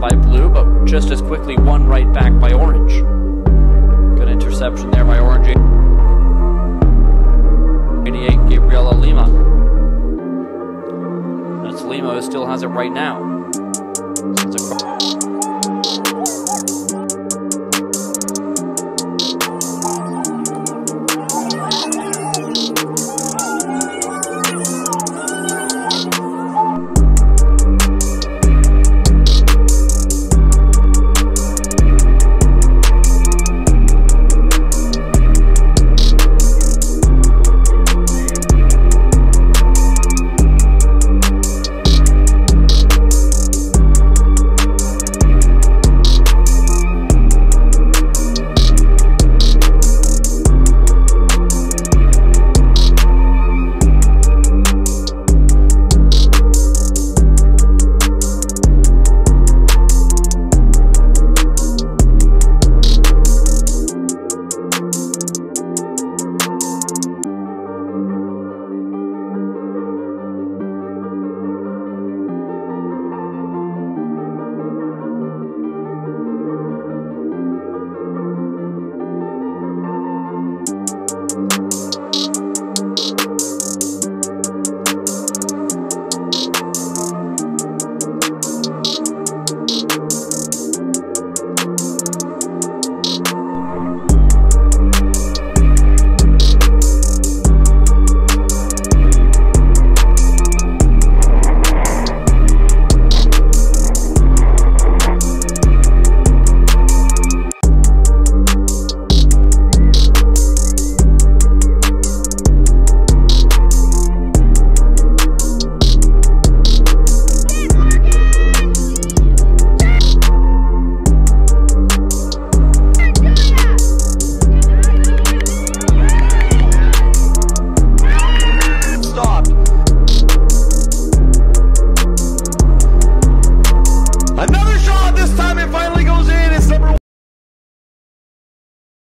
by blue, but just as quickly won right back by orange. Good interception there by orange. 88, Gabriela Lima. That's Lima who still has it right now.